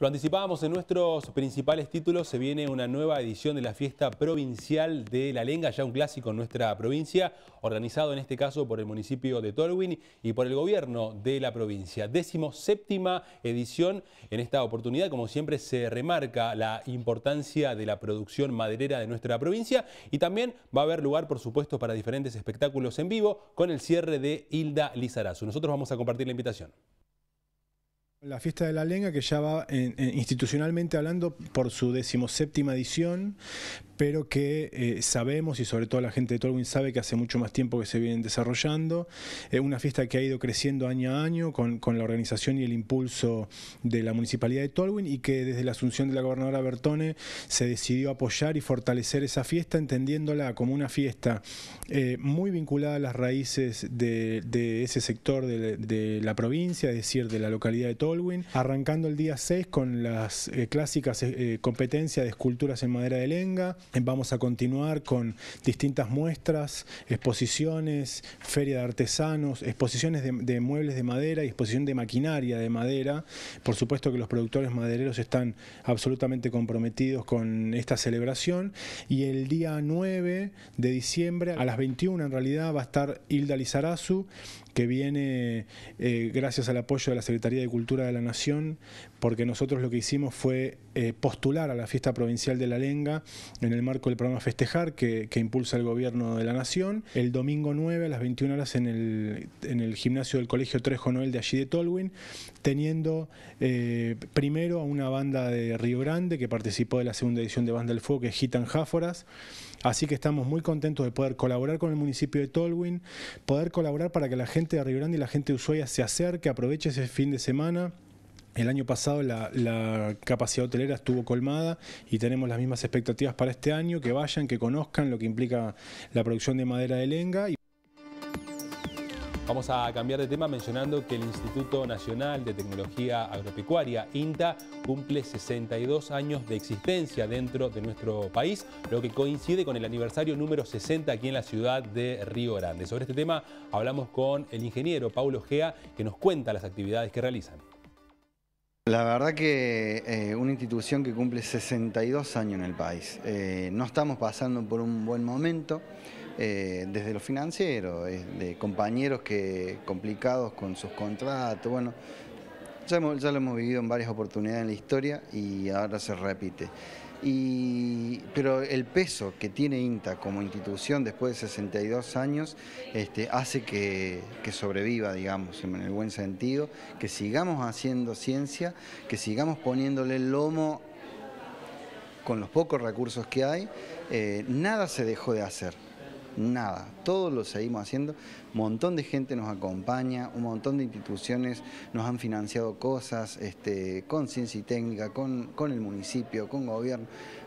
Lo anticipábamos en nuestros principales títulos, se viene una nueva edición de la fiesta provincial de La Lenga, ya un clásico en nuestra provincia, organizado en este caso por el municipio de Tolwyn y por el gobierno de la provincia. Décimo séptima edición, en esta oportunidad como siempre se remarca la importancia de la producción maderera de nuestra provincia y también va a haber lugar por supuesto para diferentes espectáculos en vivo con el cierre de Hilda Lizarazu. Nosotros vamos a compartir la invitación. La fiesta de la lenga que ya va institucionalmente hablando por su decimoséptima edición, pero que eh, sabemos y sobre todo la gente de Tolwyn sabe que hace mucho más tiempo que se vienen desarrollando. Es una fiesta que ha ido creciendo año a año con, con, la organización y el impulso de la Municipalidad de Tolwyn y que desde la asunción de la gobernadora Bertone se decidió apoyar y fortalecer esa fiesta entendiéndola como una fiesta eh, muy vinculada a las raíces de, de ese sector de, de, la provincia, es decir, de la localidad de Tolwyn, arrancando el día 6 con las eh, clásicas eh, competencias de esculturas en madera de lenga, Vamos a continuar con distintas muestras, exposiciones, feria de artesanos, exposiciones de, muebles de madera y exposición de maquinaria de madera. Por supuesto que los productores madereros están absolutamente comprometidos con esta celebración. Y el día 9 de diciembre, a las 21 en realidad, va a estar Hilda Lizarazu, que viene eh, gracias al apoyo de la Secretaría de Cultura de la Nación, porque nosotros lo que hicimos fue eh, postular a la fiesta provincial de la Lenga en el marco del programa Festejar que, impulsa el gobierno de la Nación, el domingo 9 a las 21 horas en el, en el gimnasio del Colegio Trejo Noel de allí de Tolwyn, teniendo eh, primero a una banda de Río Grande que participó de la segunda edición de Banda del Fuego, que es Gitan Jáforas, Así que estamos muy contentos de poder colaborar con el municipio de Tolwyn, poder colaborar para que la gente de Río Grande y la gente de Ushuaia se acerque, aproveche ese fin de semana. El año pasado la, capacidad hotelera estuvo colmada y tenemos las mismas expectativas para este año, que vayan, que conozcan lo que implica la producción de madera de lenga. Vamos a cambiar de tema mencionando que el Instituto Nacional de Tecnología Agropecuaria, INTA, cumple 62 años de existencia dentro de nuestro país, lo que coincide con el aniversario número 60 aquí en la ciudad de Río Grande. Sobre este tema hablamos con el ingeniero Paulo Gea, que nos cuenta las actividades que realizan. La verdad que eh, una institución que cumple 62 años en el país. Eh, no estamos pasando por un buen momento. Eh, desde lo financiero, eh, de compañeros que complicados con sus contratos, bueno, ya, lo hemos vivido en varias oportunidades en la historia y ahora se repite. Pero el peso que tiene INTA como institución después de 62 años este, hace que, que, sobreviva, digamos, en el buen sentido, que sigamos haciendo ciencia, que sigamos poniéndole el lomo con los pocos recursos que hay. Eh, nada se dejó de hacer nada, todo lo seguimos haciendo, un montón de gente nos acompaña, un montón de instituciones nos han financiado cosas este, con ciencia y técnica, con, con el municipio, con gobierno.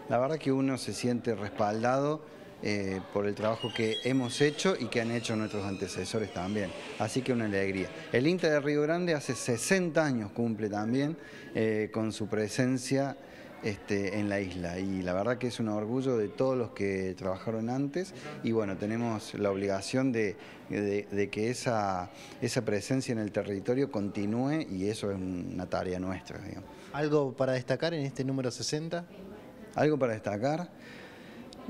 La verdad que uno se siente respaldado eh, por el trabajo que hemos hecho y que han hecho nuestros antecesores también. Así que una alegría. El INTA de Río Grande hace 60 años cumple también eh, con su presencia este, en la isla y la verdad que es un orgullo de todos los que trabajaron antes y bueno, tenemos la obligación de, que esa, esa presencia en el territorio continúe y eso es una tarea nuestra. ¿Algo para destacar en este número 60? Algo para destacar.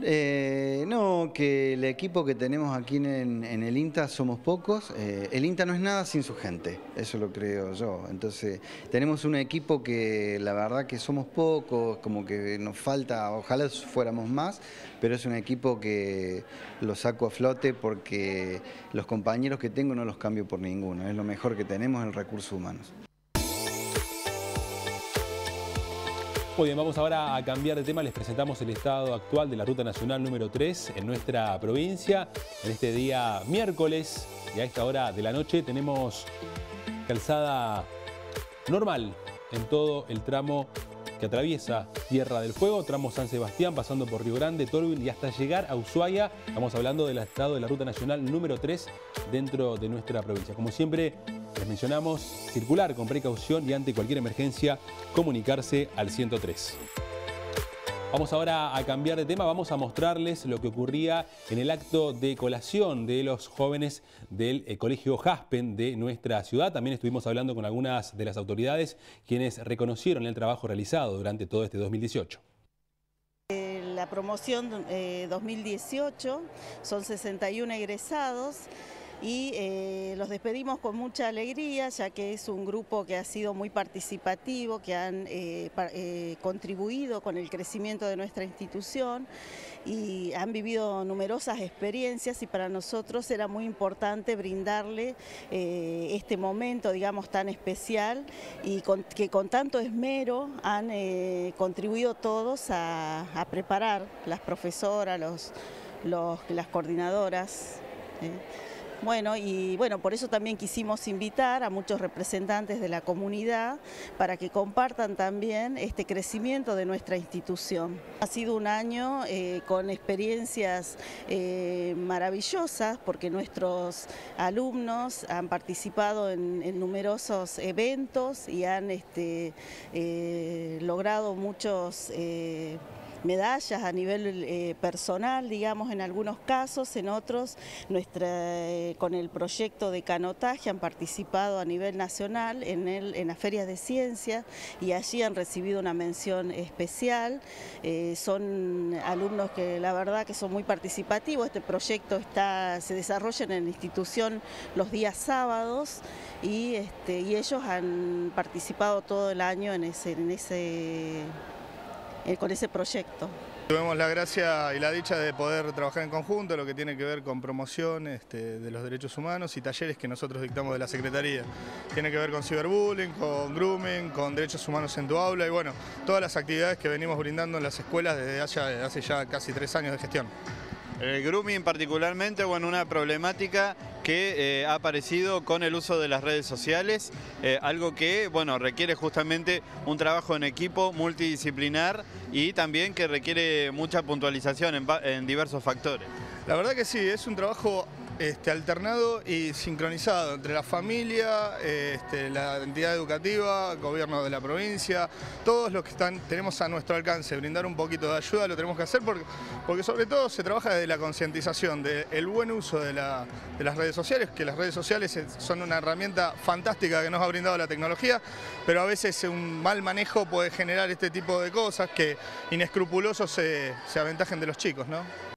Eh, no, que el equipo que tenemos aquí en, el INTA somos pocos. Eh, el INTA no es nada sin su gente, eso lo creo yo. Entonces, tenemos un equipo que la verdad que somos pocos, como que nos falta, ojalá fuéramos más, pero es un equipo que lo saco a flote porque los compañeros que tengo no los cambio por ninguno. Es lo mejor que tenemos en recursos humanos. Muy bien, vamos ahora a cambiar de tema. Les presentamos el estado actual de la Ruta Nacional número 3 en nuestra provincia. En este día miércoles y a esta hora de la noche tenemos calzada normal en todo el tramo que atraviesa Tierra del Fuego, tramo San Sebastián, pasando por Río Grande, Tolwyn y hasta llegar a Ushuaia. Estamos hablando del estado de la Ruta Nacional número 3 dentro de nuestra provincia. Como siempre, les mencionamos circular con precaución y ante cualquier emergencia comunicarse al 103. Vamos ahora a cambiar de tema, vamos a mostrarles lo que ocurría en el acto de colación de los jóvenes del eh, Colegio Jaspen de nuestra ciudad. También estuvimos hablando con algunas de las autoridades quienes reconocieron el trabajo realizado durante todo este 2018 eh, la promoción 2018, eh, son 61 egresados y eh, los despedimos con mucha alegría, ya que es un grupo que ha sido muy participativo, que han eh, eh, contribuido con el crecimiento de nuestra institución y han vivido numerosas experiencias y para nosotros era muy importante brindarle este momento, digamos, tan especial y que con tanto esmero han contribuido todos a, preparar las profesoras, las coordinadoras. Bueno, y bueno, por eso también quisimos invitar a muchos representantes de la comunidad para que compartan también este crecimiento de nuestra institución. Ha sido un año eh, con experiencias eh, maravillosas porque nuestros alumnos han participado en, numerosos eventos y han este, eh, logrado muchos medallas a nivel eh, personal, digamos, en algunos casos, en otros, nuestra, eh, con el proyecto de canotaje han participado a nivel nacional en, el, en las ferias de ciencia y allí han recibido una mención especial. Eh, son alumnos que la verdad que son muy participativos, este proyecto está, se desarrolla en la institución los días sábados y, este, y ellos han participado todo el año en ese, en ese eh, con ese proyecto. Tuvimos la gracia y la dicha de poder trabajar en conjunto, lo que tiene que ver con promoción este, de los derechos humanos y talleres que nosotros dictamos de la Secretaría. Tiene que ver con ciberbullying, con grooming, con derechos humanos en tu aula y bueno, todas las actividades que venimos brindando en las escuelas desde hace ya casi tres años de gestión. El grooming particularmente, bueno, una problemática que eh, ha aparecido con el uso de las redes sociales, eh, algo que, bueno, requiere justamente un trabajo en equipo multidisciplinar y también que requiere mucha puntualización en, en diversos factores. La verdad que sí, es un trabajo este, alternado y sincronizado entre la familia, este, la entidad educativa, gobierno de la provincia, todos los que tenemos a nuestro alcance, brindar un poquito de ayuda, lo tenemos que hacer porque, sobre todo se trabaja desde la concientización, del buen uso de, de las redes sociales, que las redes sociales son una herramienta fantástica que nos ha brindado la tecnología, pero a veces un mal manejo puede generar este tipo de cosas que inescrupulosos se, se aventajen de los chicos, ¿no?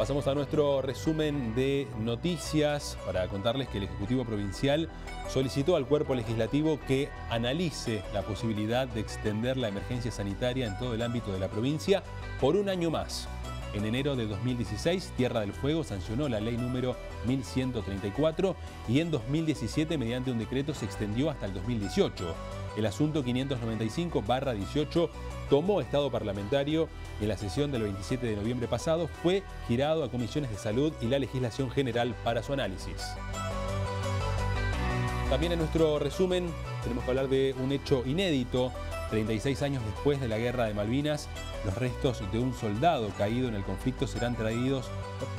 Pasamos a nuestro resumen de noticias para contarles que el Ejecutivo Provincial solicitó al cuerpo legislativo que analice la posibilidad de extender la emergencia sanitaria en todo el ámbito de la provincia por un año más. En enero de 2016, Tierra del Fuego sancionó la ley número 1134 y en 2017, mediante un decreto, se extendió hasta el 2018. El asunto 595-18 tomó estado parlamentario en la sesión del 27 de noviembre pasado, fue girado a comisiones de salud y la legislación general para su análisis. También en nuestro resumen tenemos que hablar de un hecho inédito. 36 años después de la guerra de Malvinas, los restos de un soldado caído en el conflicto serán traídos,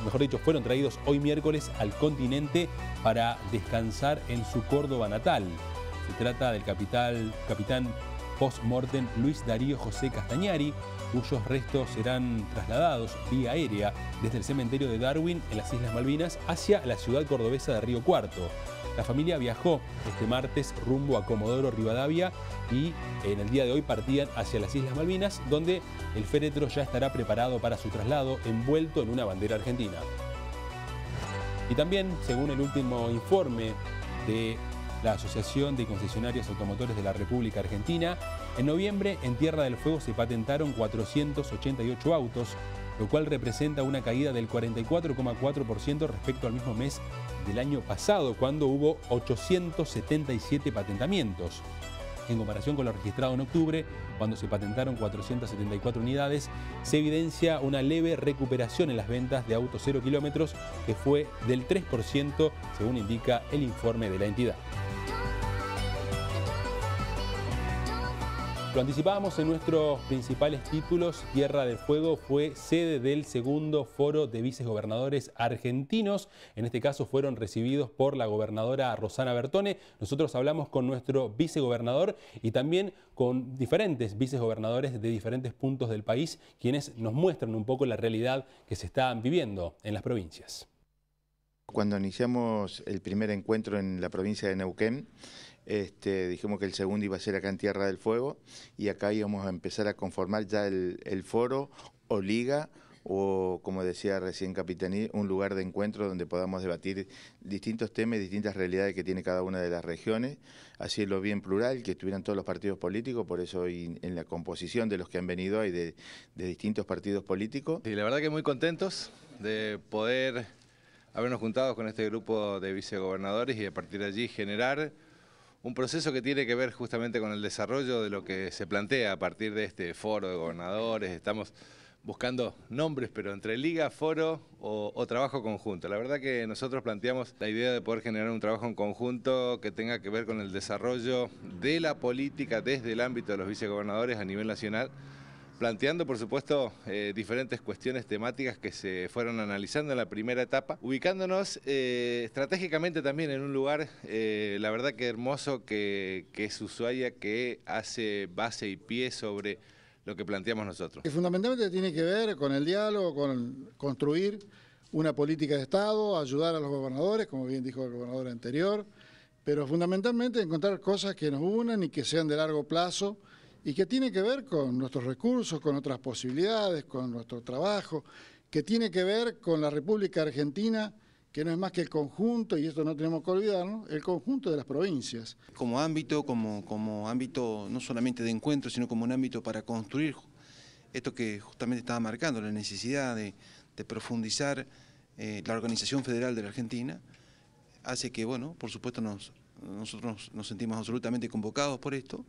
mejor dicho, fueron traídos hoy miércoles al continente para descansar en su Córdoba natal. Se trata del capitán post-mortem Luis Darío José Castañari, cuyos restos serán trasladados vía aérea desde el cementerio de Darwin en las Islas Malvinas hacia la ciudad cordobesa de Río Cuarto. La familia viajó este martes rumbo a Comodoro Rivadavia y en el día de hoy partían hacia las Islas Malvinas, donde el féretro ya estará preparado para su traslado envuelto en una bandera argentina. Y también, según el último informe de la Asociación de Concesionarios Automotores de la República Argentina, en noviembre en Tierra del Fuego se patentaron 488 autos, lo cual representa una caída del 44,4% respecto al mismo mes del año pasado, cuando hubo 877 patentamientos. En comparación con lo registrado en octubre, cuando se patentaron 474 unidades, se evidencia una leve recuperación en las ventas de autos 0 kilómetros, que fue del 3%, según indica el informe de la entidad. Lo anticipábamos en nuestros principales títulos. Tierra del Fuego fue sede del segundo foro de vicegobernadores argentinos. En este caso fueron recibidos por la gobernadora Rosana Bertone. Nosotros hablamos con nuestro vicegobernador y también con diferentes vicegobernadores de diferentes puntos del país, quienes nos muestran un poco la realidad que se está viviendo en las provincias. Cuando iniciamos el primer encuentro en la provincia de Neuquén, este, dijimos que el segundo iba a ser acá en Tierra del Fuego y acá íbamos a empezar a conformar ya el, foro o liga o, como decía recién Capitaní, un lugar de encuentro donde podamos debatir distintos temas y distintas realidades que tiene cada una de las regiones, así lo bien plural, que estuvieran todos los partidos políticos, por eso en la composición de los que han venido hay de distintos partidos políticos. Y la verdad que muy contentos de poder habernos juntado con este grupo de vicegobernadores y a partir de allí generar un proceso que tiene que ver justamente con el desarrollo de lo que se plantea a partir de este foro de gobernadores. Estamos buscando nombres, pero entre liga, foro o, trabajo conjunto. La verdad que nosotros planteamos la idea de poder generar un trabajo en conjunto que tenga que ver con el desarrollo de la política desde el ámbito de los vicegobernadores a nivel nacional planteando, por supuesto, eh, diferentes cuestiones temáticas que se fueron analizando en la primera etapa, ubicándonos eh, estratégicamente también en un lugar, eh, la verdad que hermoso, que, es Ushuaia, que hace base y pie sobre lo que planteamos nosotros. Que fundamentalmente tiene que ver con el diálogo, con construir una política de Estado, ayudar a los gobernadores, como bien dijo el gobernador anterior, pero fundamentalmente encontrar cosas que nos unan y que sean de largo plazo y que tiene que ver con nuestros recursos, con otras posibilidades, con nuestro trabajo, que tiene que ver con la República Argentina, que no es más que el conjunto, y esto no tenemos que olvidarnos, el conjunto de las provincias. Como ámbito, como, como ámbito no solamente de encuentro, sino como un ámbito para construir esto que justamente estaba marcando, la necesidad de, profundizar eh, la Organización Federal de la Argentina, hace que, bueno, por supuesto nos, nosotros nos sentimos absolutamente convocados por esto,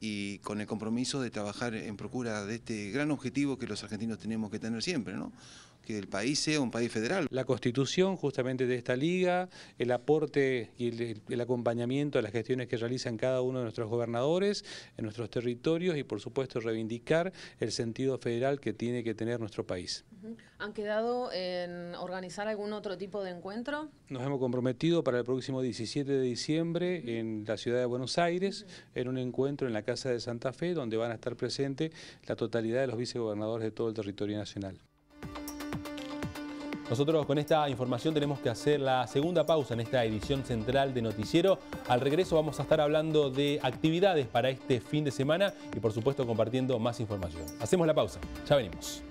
y con el compromiso de trabajar en procura de este gran objetivo que los argentinos tenemos que tener siempre, ¿no? Que el país sea un país federal. La constitución justamente de esta liga, el aporte y el, acompañamiento a las gestiones que realizan cada uno de nuestros gobernadores en nuestros territorios y por supuesto reivindicar el sentido federal que tiene que tener nuestro país. ¿Han quedado en organizar algún otro tipo de encuentro? Nos hemos comprometido para el próximo 17 de diciembre en la ciudad de Buenos Aires, en un encuentro en la Casa de Santa Fe, donde van a estar presentes la totalidad de los vicegobernadores de todo el territorio nacional. Nosotros con esta información tenemos que hacer la segunda pausa en esta edición central de Noticiero. Al regreso vamos a estar hablando de actividades para este fin de semana y por supuesto compartiendo más información. Hacemos la pausa, ya venimos.